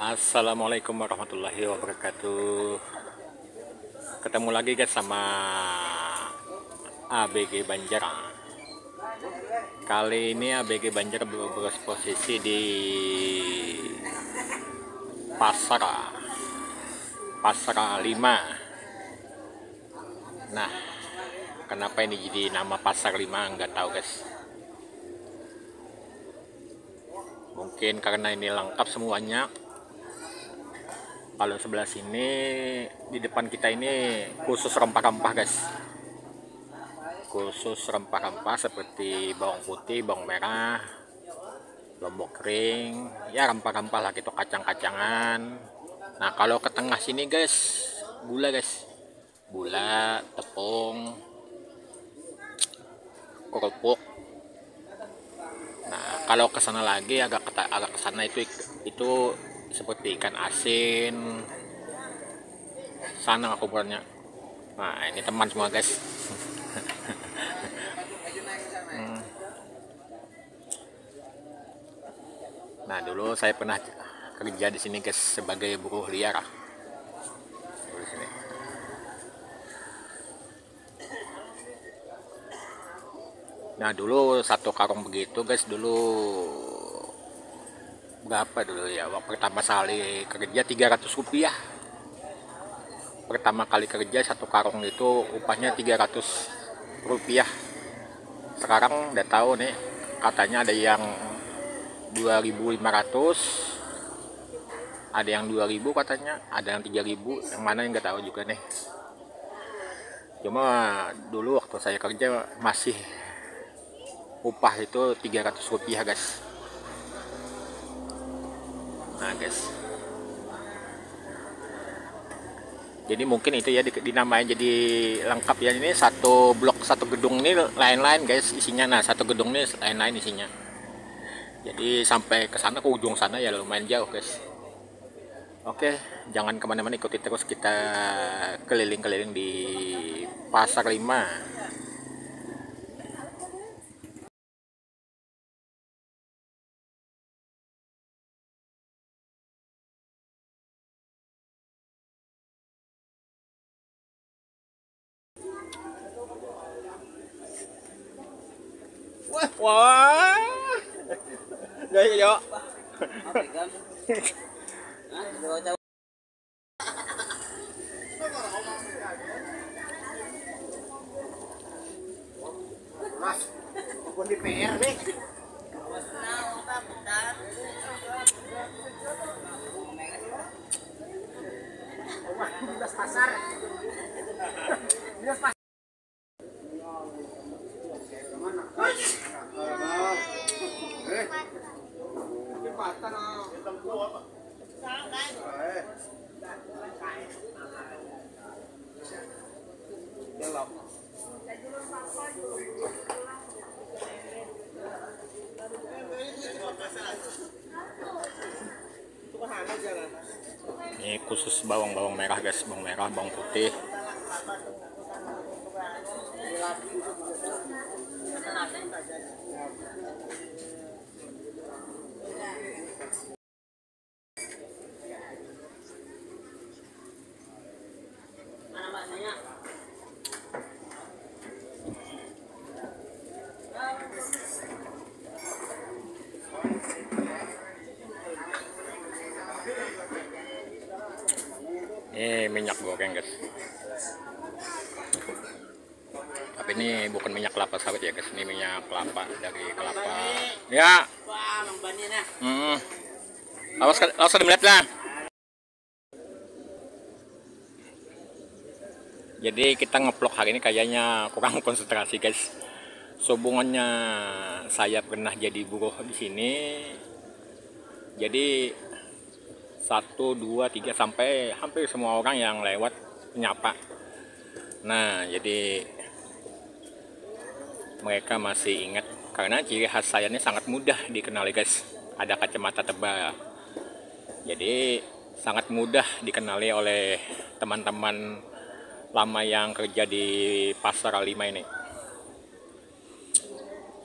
Assalamualaikum warahmatullahi wabarakatuh. Ketemu lagi guys sama ABG Banjar. Kali ini ABG Banjar posisi di Pasar Pasar 5 Nah Kenapa ini jadi nama Pasar 5 nggak tahu guys. Mungkin karena ini lengkap semuanya kalau sebelah sini di depan kita ini khusus rempah-rempah guys. Khusus rempah-rempah seperti bawang putih bawang merah lombok kering. Ya rempah-rempah lah gitu kacang-kacangan. Nah kalau ke tengah sini guys gula guys. Gula tepung kerupuk. Nah, kalau ke sana lagi agak agak ke sana itu itu seperti ikan asin. Sana aku kuburannya. Nah, ini teman semua, guys. Hmm. Nah, dulu saya pernah kerja di sini, guys, sebagai buruh liar. Nah dulu satu karung begitu guys dulu berapa dulu ya? Waktu pertama kali kerja 300 rupiah. Pertama kali kerja satu karung itu upahnya 300 rupiah. Sekarang udah tahu nih katanya ada yang 2500 ada yang 2000 katanya ada yang 3000 yang mana yang nggak tahu juga nih. Cuma dulu waktu saya kerja masih upah itu 300 rupiah guys nah guys. Jadi mungkin itu ya dinamain jadi lengkap ya. Ini satu blok satu gedung ini lain-lain guys isinya. Nah satu gedung ini lain-lain isinya. Jadi sampai ke sana ke ujung sana ya lumayan jauh guys. Oke jangan ke mana-mana ikuti terus kita keliling-keliling di pasar 5 Wah. Gak yo. Mas, di PR pasar. pasar. Ini khusus bawang-bawang merah guys, bawang merah, bawang putih. Guys tapi ini bukan minyak kelapa sawit ya guys. Ini minyak kelapa dari kelapa. Ya. Hmm. awas awas melihat lah jadi kita ngeplok hari ini kayaknya kurang konsentrasi guys. Hubungannya saya pernah jadi buruh di sini. Jadi satu dua tiga sampai hampir semua orang yang lewat menyapa nah jadi mereka masih ingat karena ciri khas saya ini sangat mudah dikenali guys. Ada kacamata tebal. Jadi sangat mudah dikenali oleh teman-teman lama yang kerja di pasar 5 ini.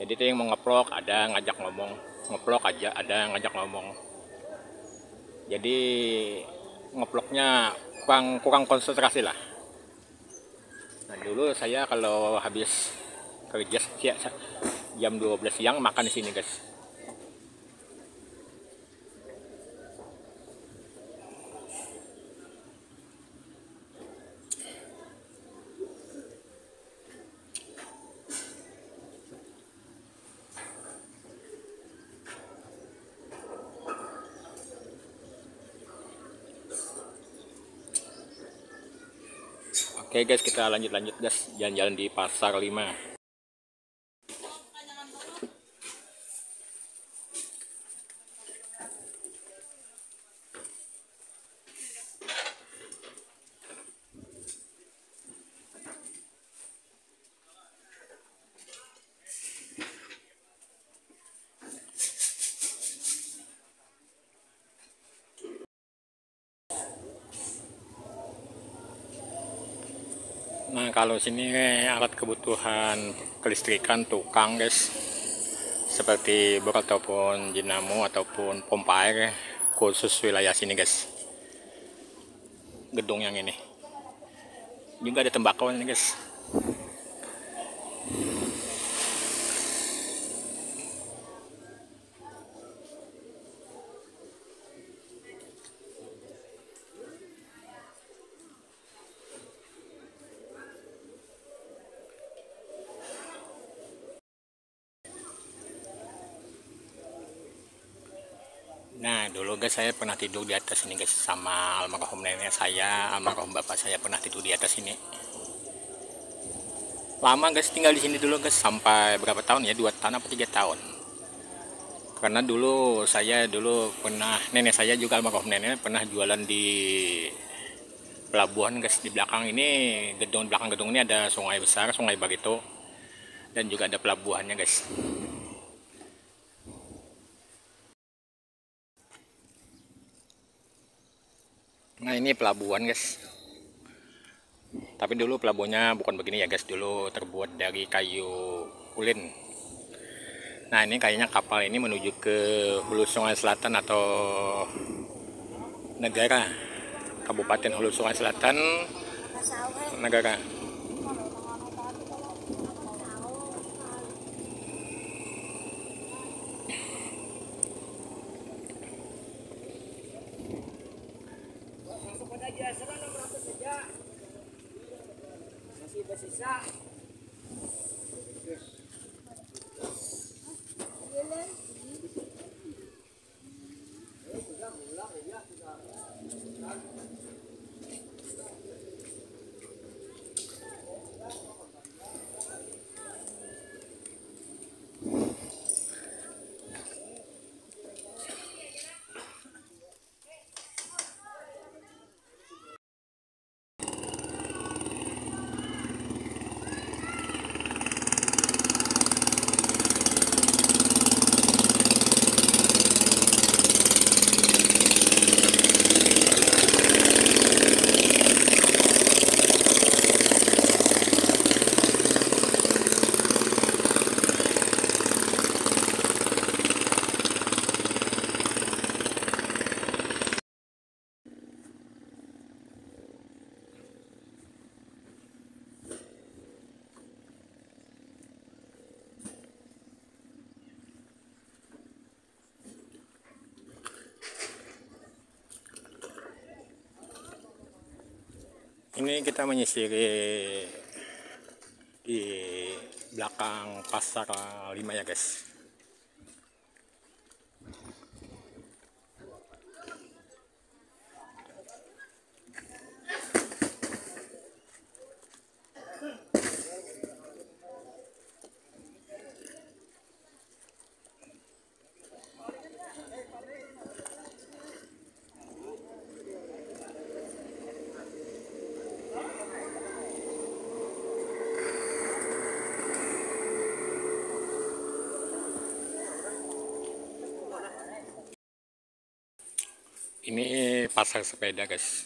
Jadi itu yang mengeplok ada ngajak ngomong. Ngeplok aja ada ngajak ngomong jadi ngeploknya kurang kurang konsentrasi lah. Nah dulu saya kalau habis kerja jam 12 siang makan di sini guys Oke guys, kita lanjut-lanjut guys, jalan-jalan di pasar 5. Nah kalau sini alat kebutuhan kelistrikan tukang guys. Seperti bor ataupun dinamo ataupun pompa air khusus wilayah sini guys. Gedung yang ini. Juga ada tembakau ini guys Nah dulu guys saya pernah tidur di atas ini guys sama almarhum nenek saya, almarhum bapak saya pernah tidur di atas ini. Lama guys tinggal di sini dulu guys sampai berapa tahun ya dua tahun atau tiga tahun. Karena dulu saya dulu pernah nenek saya juga almarhum nenek pernah jualan di pelabuhan guys di belakang ini gedung belakang gedung ini ada sungai besar sungai Bagito dan juga ada pelabuhannya guys. Nah ini pelabuhan guys. Tapi dulu pelabuhannya bukan begini ya guys. Dulu terbuat dari kayu ulin. Nah ini kayaknya kapal ini menuju ke Hulu Sungai Selatan atau Negara. Kabupaten Hulu Sungai Selatan Negara Thank. Ini kita menyisiri di belakang pasar 5 ya guys ini pasar sepeda guys.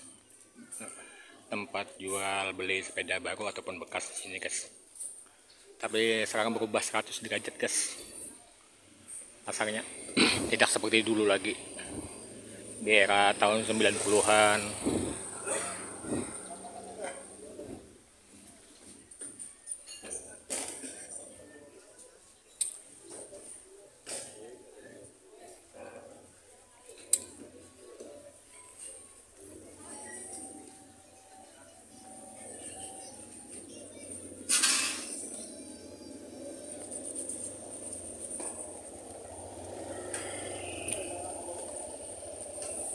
Tempat jual beli sepeda baru ataupun bekas di sini guys. Tapi sekarang berubah 100 derajat guys. Pasarnya tidak seperti dulu lagi. Di era tahun 90-an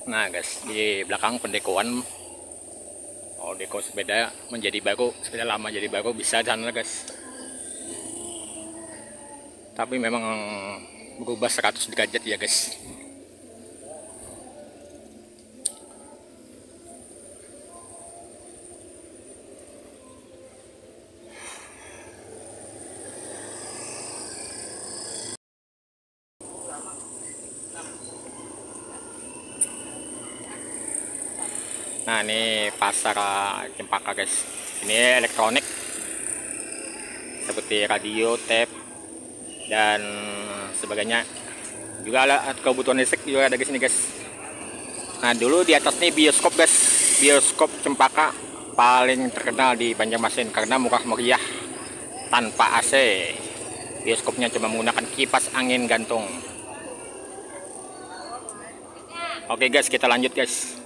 Nah guys, di belakang pendekoan Oh deko sepeda menjadi baru, sepeda lama jadi baru bisa sana guys. Tapi memang berubah 100 derajat ya guys. Nah ini pasar Cempaka guys. Ini elektronik seperti radio, tape dan sebagainya. Juga ada kebutuhan listrik juga ada di sini guys. Nah dulu di atas ini bioskop guys, bioskop Cempaka paling terkenal di Banjarmasin karena murah meriah tanpa AC. Bioskopnya cuma menggunakan kipas angin gantung. Oke guys, kita lanjut guys.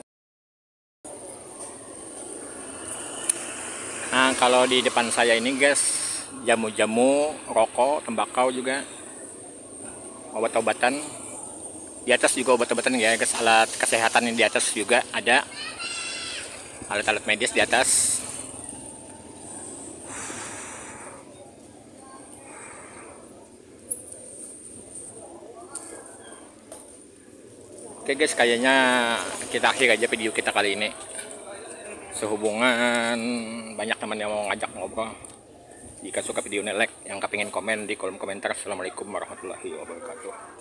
Nah, kalau di depan saya ini guys, jamu-jamu, rokok, tembakau juga, obat-obatan. Di atas juga obat-obatan ya guys, alat kesehatan di atas juga ada. Alat-alat medis di atas. Oke guys, kayaknya kita akhir aja video kita kali ini sehubungan. Banyak teman yang mau ngajak ngobrol. Jika suka video ini like yang kepingin komen di kolom komentar. Assalamualaikum warahmatullahi wabarakatuh